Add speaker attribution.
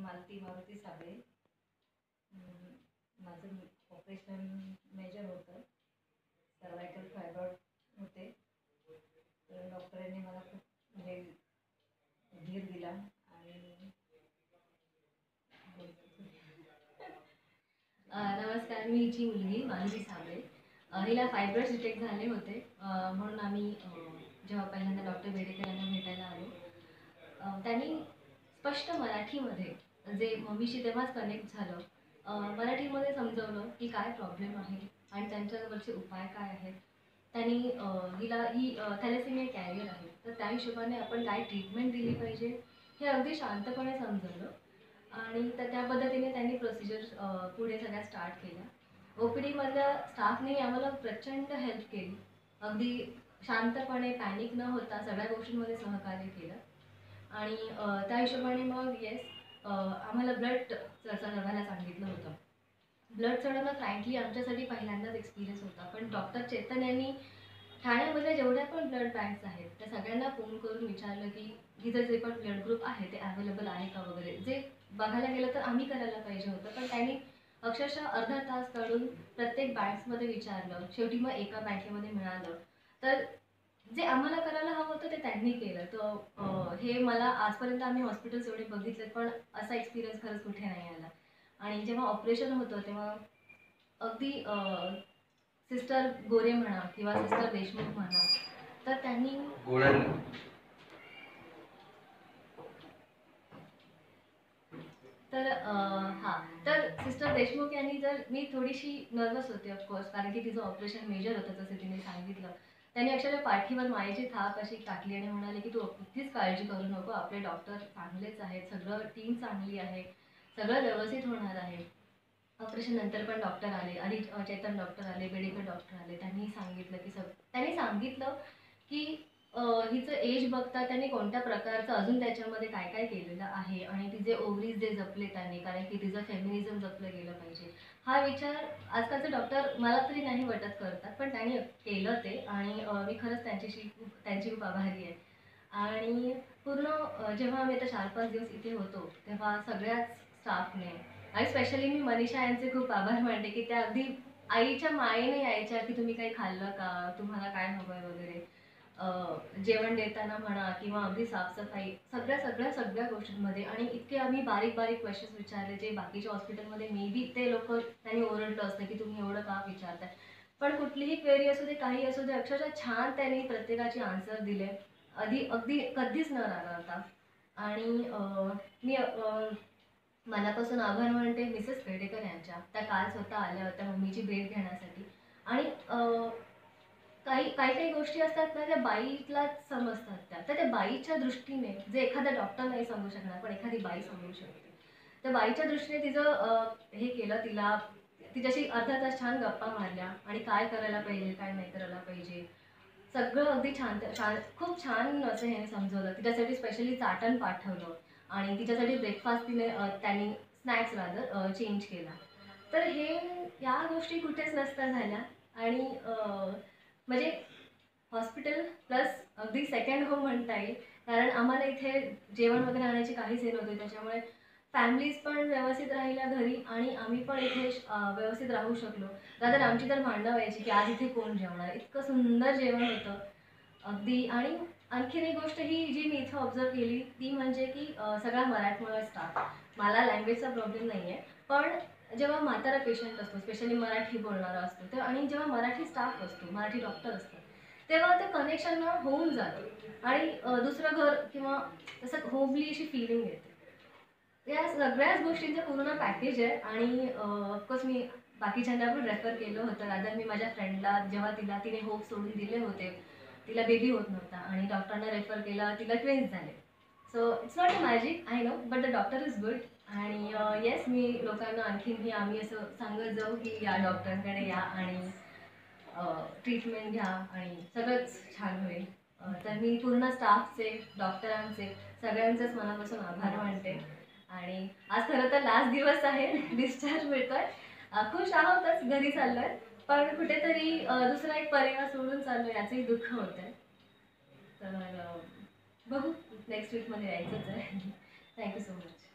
Speaker 1: मालती मारुती साबळे माझं operation major होतं. Cervical fibre होते. तर डॉक्टरांनी मला खूप म्हणजे धीर दिला आणि
Speaker 2: नमस्कार मी हिची मुलगी मानसी साबळे. हिला फायब्रॉइड्स डिटेक्ट झाले होते. म्हणून आम्ही जेव्हा पहिल्यांदा डॉक्टर बेडेकर यांना भेटायला आलो. त्यांनी स्पष्ट मराठीमध्ये जे मम्मीशी तेव्हाच कनेक्ट झालं मराठीमध्ये समजवलं की काय प्रॉब्लेम आहे आणि त्यांच्यावरचे उपाय काय आहेत. त्यांनी हिला ही थॅलेसिमिया कॅरियर आहे. तर त्या हिशोबाने आपण काय ट्रीटमेंट दिली पाहिजे हे अगदी शांतपणे समजवलं आणि तर त्या पद्धतीने त्यांनी प्रोसिजर पुढे सगळ्या स्टार्ट केल्या. ओ पी डीमधल्या स्टाफने आम्हाला प्रचंड हेल्प केली. अगदी शांतपणे पॅनिक न होता सगळ्या गोष्टींमध्ये सहकार्य केलं. आणि त्या हिशोबाने मग येस आम्हाला ब्लड चढवायला सांगितलं होतं. ब्लड चढवणं फ्रँकली आमच्यासाठी पहिल्यांदाच एक्सपिरियन्स होता. पण डॉक्टर चेतन यांनी ठाण्यामधल्या जेवढ्या पण ब्लड बँक्स आहेत त्या सगळ्यांना फोन करून विचारलं की तिथं जे पण ब्लड ग्रुप आहे ते अवेलेबल आहे का वगैरे? जे बघायला गेलं तर आम्ही करायला पाहिजे होतं. पण त्यांनी अक्षरशः अर्धा तास काढून प्रत्येक बँक्समध्ये विचारलं. शेवटी मग एका बँकेमध्ये मिळालं. तर जे आम्हाला करायला हवं होतं ते त्यांनी केलं. तर हे मला आजपर्यंत आम्ही हॉस्पिटल्स एवढे बघितले पण असा एक्सपिरियन्स खरंच कुठे नाही आला. आणि जेव्हा ऑपरेशन होतं तेव्हा अगदी सिस्टर गोरे म्हणा किंवा सिस्टर देशमुख म्हणा तर त्यांनी तर हां. तर सिस्टर देशमुख यांनी जर मी थोडीशी नर्वस होते ऑफकोर्स कारण की तिचं ऑपरेशन मेजर होतं जसं तिने सांगितलं. त्यांनी अक्षरशः पाठीवर मायेची थाप अशी टाकली आणि म्हणाले की तू कुठलीच काळजी करू नको. आपले डॉक्टर चांगलेच आहेत. सगळं टीम चांगली आहे. सगळं व्यवस्थित होणार आहे. ऑपरेशन नंतर पण डॉक्टर आले. आणि चेतन डॉक्टर आले. मेडिकल डॉक्टर आले. त्यांनी सांगितलं की सग त्यांनी सांगितलं की हिचं एज बघता त्यांनी कोणत्या प्रकारचं अजून त्याच्यामध्ये काय काय केलेलं आहे? आणि तिचे ओव्हरीज जे जपले त्यांनी कारण की तिचं फेमिनिझम जपलं गेलं पाहिजे. हा विचार आजकालचे डॉक्टर मला तरी नाही वाटत करतात पण त्यांनी केलं ते. आणि मी खरंच त्यांच्याशी खूप त्यांची खूप आभारी आहे. आणि पूर्ण जेव्हा आम्ही आता चार पाच दिवस इथे होतो तेव्हा सगळ्याच स्टाफने आणि स्पेशली मी मनीषा यांचे खूप आभार मानते की त्या अगदी आईच्या मायेने यायच्या की तुम्ही काही खाल्लं का? तुम्हाला काय हवं आहे वगैरे. जेवण देताना म्हणा किंवा अगदी साफसफाई सगळ्या सगळ्या सगळ्या गोष्टींमध्ये आणि इतके आम्ही बारीक बारीक क्वेश्चन्स विचारले जे बाकीच्या हॉस्पिटलमध्ये मे बी ते लोक त्यांनी ओरडलं असतं की तुम्ही एवढं का विचारताय? पण कुठलीही क्वेरी असू दे काही असू दे अक्षरशः छान त्यांनी प्रत्येकाचे आन्सर दिले. आधी अगदी कधीच न राहिला होता आणि मी मनापासून आभार मानते मिसेस पेडेकर यांच्या. त्या काल स्वतः आल्या होत्या मम्मीची भेट घेण्यासाठी. आणि काही काही काही गोष्टी असतात ना त्या बाईलाच समजतात त्या. तर त्या बाईच्या दृष्टीने जे एखादा डॉक्टर नाही सांगू शकणार पण एखादी बाई सांगू शकते. तर बाईच्या दृष्टीने तिचं हे केलं तिला तिच्याशी अर्धा तास छान गप्पा मारल्या आणि काय करायला पाहिजे काय नाही करायला पाहिजे. सगळं अगदी छान छान खूप छान असं हे समजवलं. तिच्यासाठी स्पेशली चाटण पाठवलं. आणि तिच्यासाठी ब्रेकफास्ट तिने त्यांनी स्नॅक्स रादर चेंज केला. तर हे या गोष्टी कुठेच नसता झाल्या. आणि म्हणजे हॉस्पिटल प्लस अगदी सेकंड होम म्हणता येईल कारण आम्हाला इथे जेवण वगैरे आणायची काहीच हे नव्हते. त्याच्यामुळे फॅमिलीज पण व्यवस्थित राहिल्या घरी आणि आम्ही पण इथे व्यवस्थित राहू शकलो. रादर आमची तर भांडणं व्हायची की आज इथे कोण जेवणार? इतकं सुंदर जेवण होतं. अगदी. आणि आणखीन एक गोष्ट ही जी मी इथं ऑब्झर्व केली ती म्हणजे की सगळा मराठमोळा स्टाफ मला लँग्वेजचा प्रॉब्लेम नाही आहे पण जेव्हा म्हातारा पेशंट असतो स्पेशली मराठी बोलणारा असतो तेव्हा आणि जेव्हा मराठी स्टाफ असतो मराठी डॉक्टर असतात तेव्हा ते कनेक्शन होऊन जातं. आणि दुसरं घर किंवा तसं होमली अशी फिलिंग येते. या सगळ्याच गोष्टींचं पूर्ण पॅकेज आहे आणि ऑफकोर्स मी बाकीच्यांना पण रेफर केलं होतं. रादर मी माझ्या फ्रेंडला जेव्हा तिला तिने होप सोडून दिले होते तिला बेबी होत नव्हता आणि डॉक्टरांना रेफर केला तिला ट्वेन्स झाले. So it's not a magic I know but the doctor is good आणि येस मी लोकांना आणखीनही आम्ही असं सांगत जाऊ की या डॉक्टरकडे या आणि ट्रीटमेंट घ्या आणि सगळंच छान होईल. तर मी पूर्ण स्टाफचे डॉक्टरांचे सगळ्यांचेच मनापासून आभार मानते. आणि आज खरं तर लास्ट दिवस आहे डिस्चार्ज मिळतोय. खुश आहोतच घरी चाललोय. पण कुठेतरी दुसरा एक पर्याय सोडून चाललोय याचंही दुःख होतंय. तर बघू नेक्स्ट वीकमध्ये यायचंच आहे. Thank you so much